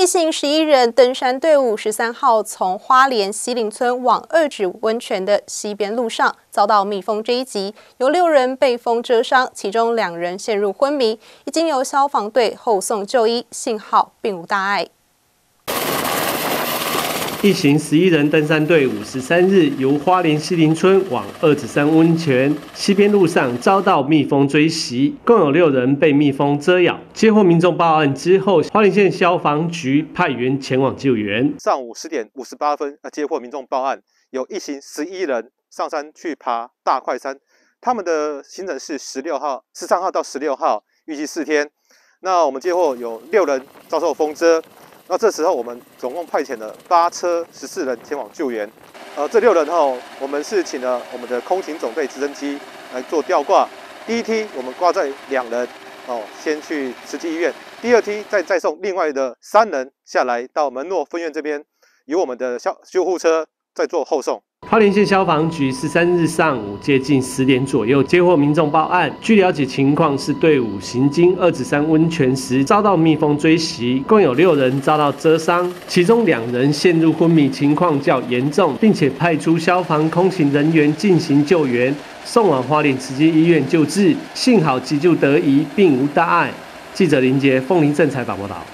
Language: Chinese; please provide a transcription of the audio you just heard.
一行十一人登山队伍十三号从花莲西林村往二指温泉的西边路上遭到蜜蜂追击，有六人被风蜇伤，其中两人陷入昏迷，已经由消防队后送就医，幸好并无大碍。一行十一人登山队五十三日由花莲西林村往二指山温泉西边路上遭到蜜蜂追袭，共有六人被蜜蜂蛰咬。接获民众报案之后，花莲县消防局派员前往救援。上午十点五十八分啊，接获民众报案，有一行十一人上山去爬大块山，他们的行程是十六号、十三号到十六号，预计四天。那我们接获有六人遭受蜂蛰。那这时候我们总共派遣了八车十四人前往救援，呃，这六人后，我们是请了我们的空勤总队直升机来做吊挂。第一梯我们挂在两人，哦，先去慈济医院；第二梯再再送另外的三人下来到门诺分院这边，由我们的消救护车再做后送。花莲县消防局十三日上午接近十点左右接获民众报案，据了解情况是队伍行经二指山温泉时遭到蜜蜂追袭，共有六人遭到蛰伤，其中两人陷入昏迷，情况较严重，并且派出消防空勤人员进行救援，送往花莲慈济医院救治，幸好急救得宜，并无大碍。记者林杰凤林镇采访报道。